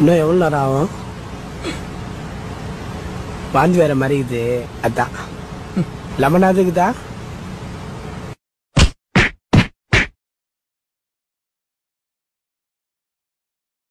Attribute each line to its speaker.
Speaker 1: இன்னும் எவ்வளோ நேரம் ஆகும்? வாந்தி வேற மாதிரி இருக்குது அதான் லெமனாவது